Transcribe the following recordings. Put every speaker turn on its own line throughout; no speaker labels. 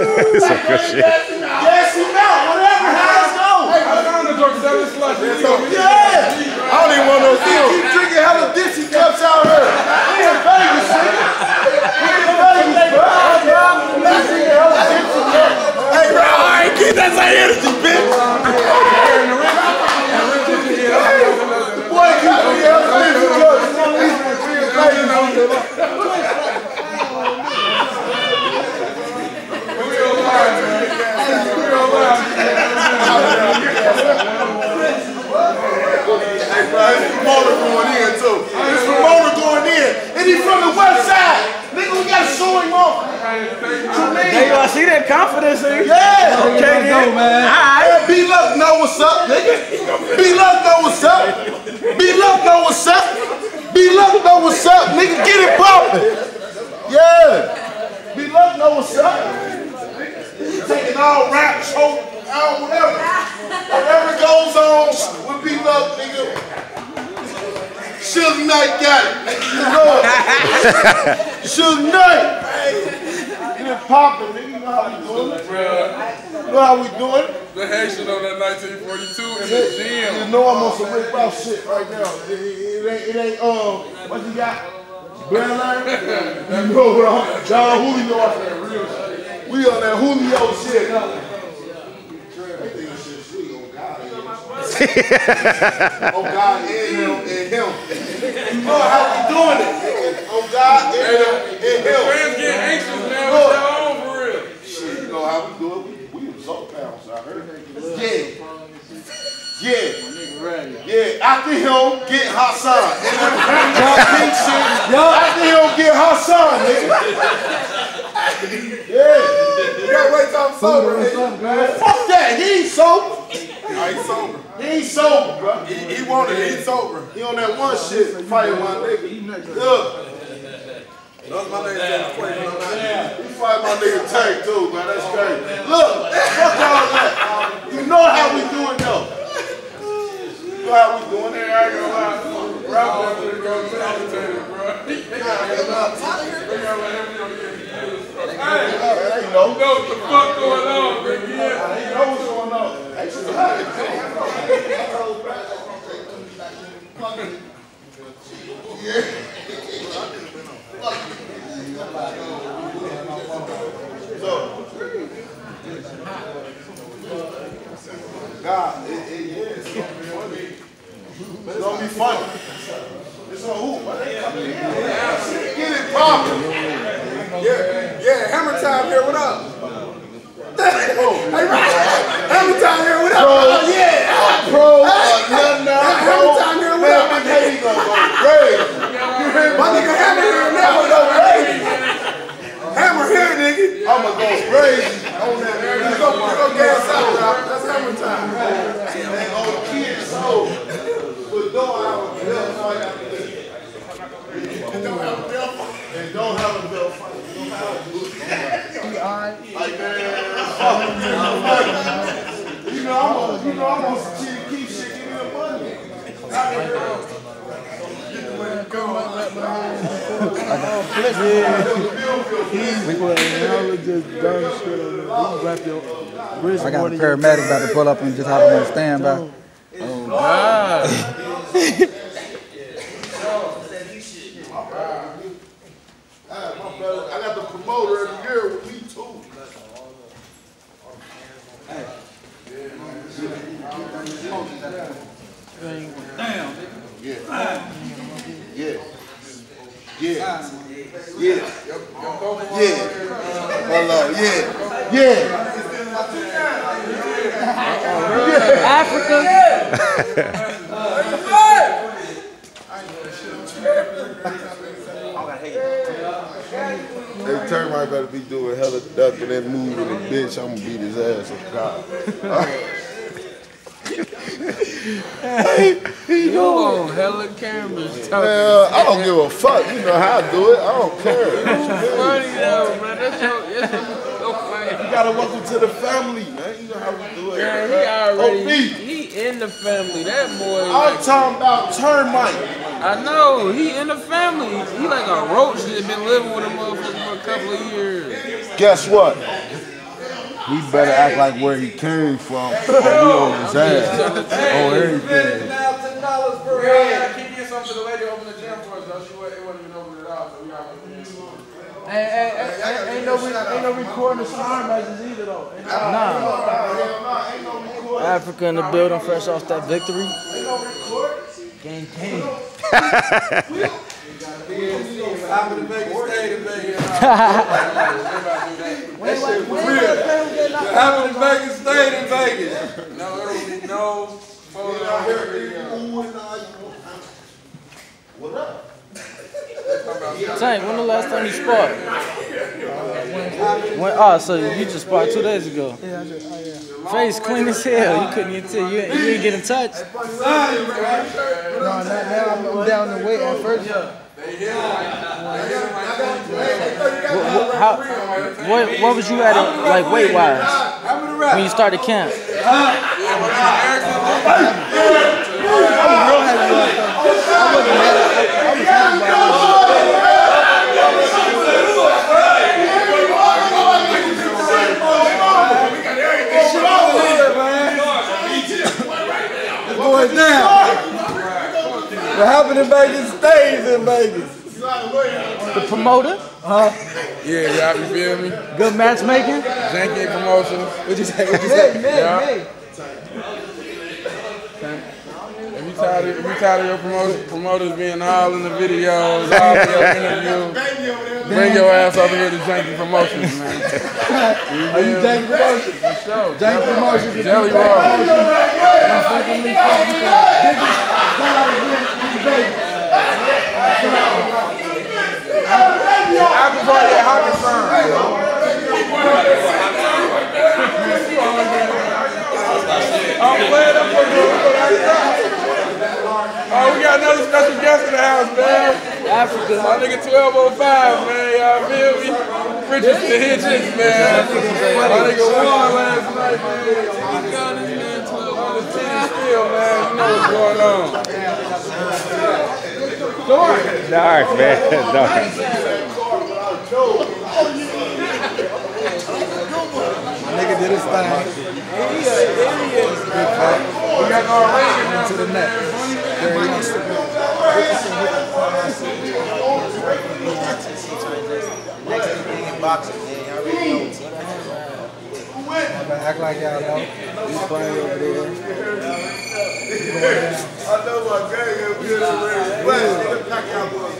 Some good shit.
Gas him out, whatever, how it go.
Hey, I found the drug selling slush.
Yeah. I don't even want no deal. Keep drinking hella Dixie cups out here. We in Vegas, nigga. We in Vegas, bro. Let's drink hella Dixie cups. Hey, bro, all right, keep that same energy, bitch. Boy, keep drinking hella Dixie cups. We in Vegas. Hey, bro, this promoter going in, too. This promoter going in. And he from the west side. Nigga, we gotta show him off.
There you go. I see that confidence in you.
Yeah.
Okay, then.
man. Hey, B Luck know what's up, nigga. B Luck know what's up. B Luck know what's up. B Luck know what's up, nigga. Get it poppin'. Yeah. B Luck know what's up. Taking all rap, choke, all whatever. Whatever goes on with B Luck, nigga. Suge Knight got it, nigga. You know it. Suge Knight. Get it poppin', nigga. You know how we doing it. You know how we doing it.
The Haitian on that 1942 in the
You know I'm on some Rick Ross shit right now. It, it, it ain't, it ain't, um, what you got? Blair You know what I'm, Don Julio out there, real shit. We on that Julio shit. They think this shit sweet on God. On and him and him. You know how we doing it. On God and him and him.
Fans getting anxious now. What's that on for real?
Shit, you know how we do it. We, we soul pounds, I heard. Yeah. Yeah. Yeah, after him, get Hassan. And then y'all pink shit. After him, get Hassan, nigga. Yeah. You gotta wait till I'm sober, nigga. Fuck that. He ain't sober.
I ain't sober.
He ain't sober, bro.
He, he wanted it. He's sober.
He on that one shit, fighting my nigga. Look.
That's my name.
My nigga Tank too, man. That's crazy. Look, fuck all that. You know how we doing though. You know how we doing it.
I ain't gonna lie. Bro. Gotta know. Hey, you
you know.
what the fuck going on. Yeah.
Hey, you know what's going on. Hey, she's So, God, it, it, yeah, it's gonna be funny. It's gonna be funny. It's on who? Get it poppin'.
Yeah, yeah, Hammer Time here, what up?
Hey,
Hammer Time here, what up?
Pro, yeah, pro, uh, nothing now.
Hammer time here, what up?
Man, Big Haiti gonna go crazy.
My nigga Hammer here now,
I'ma
what
go
up?
crazy.
Hammer here, nigga.
I'ma go crazy on that.
Let's go, let's go gas out, Ralph. That's Hammer Time.
And on kids, so, but don't have a belt fight. And don't have a belt fight. And don't have a belt fight. Don't have a Like, man. You know, I'm you know, I'm the money.
I got a paramedic about to pull up and just have him on standby.
Ah, my brother, I got the promoter of the year with me too. Yeah. Yeah. Yeah. Yeah. Yeah. Hello. Yeah. Yeah. Africa. Hey, Termite better be doing hella ducking and moving and bitch, I'm gonna beat his ass up. God.
You on hella cameras talking
Man, I don't give a fuck. You know how I do it. I don't care.
funny though, bro. That's your, that's so funny.
You gotta welcome to the family, man. You know how we do it.
Man, he already,
OB.
he in the family. That boy,
I'm
like,
talking about termite.
I know, he in the family. He like a roach that been living with a motherfucker for a couple of years.
Guess what? He better act like where he came from, or we on his ass. On everything.
We
ain't, ain't no ain't no recording the star matches either though. Ain't no-
Africa in the building, fresh off that victory.
Gang, gang.
After the Vegas stayed in Vegas. After the Vegas stayed in Vegas. No, there will be no photo or video.
What up?
Tank, when the last time you sparred? When, oh, so you just sparred two days ago.
Yeah, I just, oh yeah.
Face clean as hell. You couldn't even tell. You, you didn't get in touch.
No, now, now I'm, I'm down the weight at first.
What, what, how, what, what was you at, uh, like weight wise, when you started camp?
I'm real heavy last time. I wasn't mad. I, I was happy about it.
It's going down. What happened in Vegas stays in Vegas.
The promoter? Huh?
Yeah, y'all, you feel me?
Good matchmaking?
Janky Promotions.
What'd you say? What'd you say?
Hey, man, hey.
If you tired of, if you tired of your promoters, promoters being all in the videos, all in your interviews, bring your ass over here to Janky Promotions, man.
Are you Jank Promotions?
For sure.
Jank Promotions.
Jelly Roll. After party at Hockey I'm playing up for the Oh, we got another special guest in the house, man.
Africa.
My nigga 1205, man. Y'all feel me? Bridges to Hitches, man. My nigga won last night, man. We got this man 12 on still, man. You know what's going on.
Dark, Dark, man. Dark.
Nigga did his thing.
We got our ring now
To the neck. Act like y'all know. Playing over there.
I know my gang. Black nigga, pack out
What.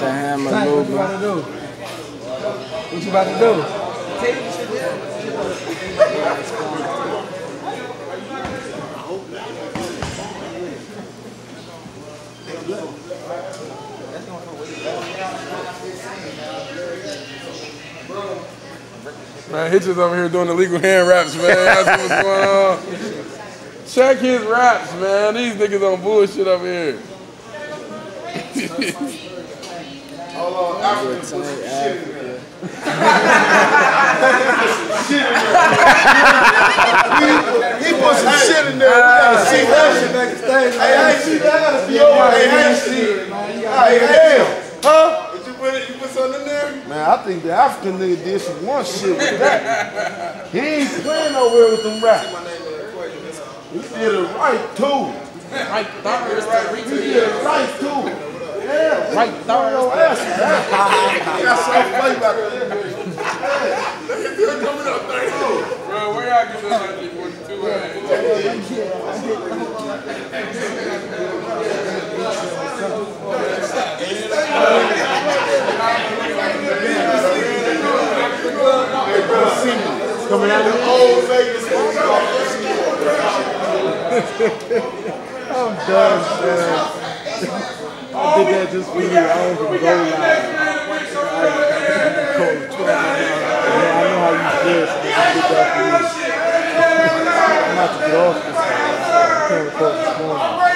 The hammer
Tank, what you about to do? What you about to do?
Man, Hitches over here doing illegal hand raps, man. That's what's going on. Check his raps, man. These niggas on bullshit up here.
Hold on, African put some shit in there. he, he put some shit in there. We gotta see that. Hey, I ain't see that. I gotta see your Hey, I ain't see it. Hey, hey, huh? Did you put it? You put something in there? Man, I think the African nigga did some one shit with that. he ain't playing nowhere with them raps. He did it right too.
Right there,
He did it right too. Yeah, right there. Your ass is back. Got some play back there.
Bro, where y'all get this 142 at?
Coming out of the old Vegas.
I'm done, man. I did that just for you. I was from goal line. Coach, 12 I know how you feel, so I did that for you. I'm about to get off this. I can't record this morning.